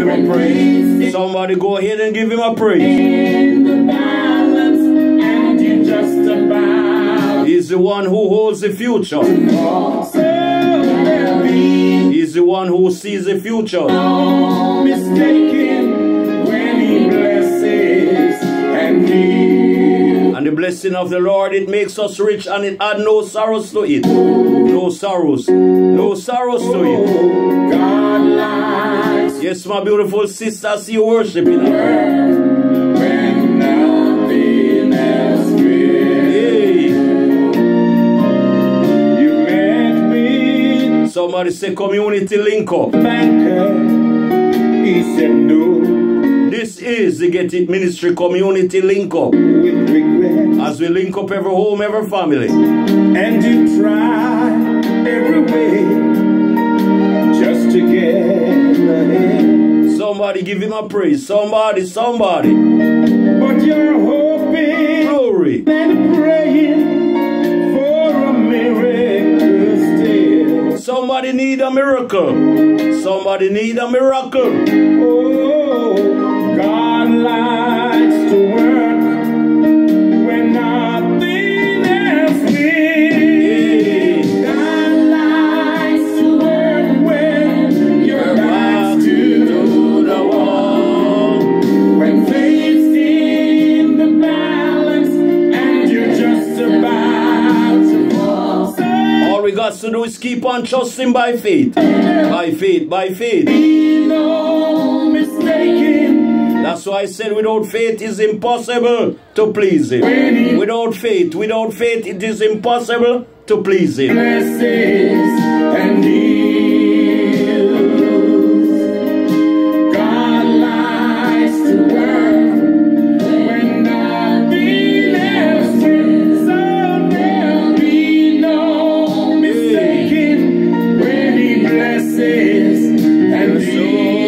Him a praise. Somebody go ahead and give him a praise. He's the one who holds the future. He's the one who sees the future. and the blessing of the Lord, it makes us rich and it add no sorrows to it. No sorrows. No sorrows to it. Oh, God likes Yes, my beautiful sisters, you worshiping. when nothing else. Hey. You met me Somebody say community link up. banker. He said no This is the Get It Ministry community link up. with regret. As we link up every home, every family. And you try every Somebody give him a praise. Somebody, somebody. But you're hoping Glory. and praying for a miracle still. Somebody need a miracle. Somebody need a miracle. Oh, God got to do is keep on trusting by faith. By faith, by faith. be no mistaken. That's why I said without faith is impossible to please him. Without faith, without faith it is impossible to please him. blesses and faces and so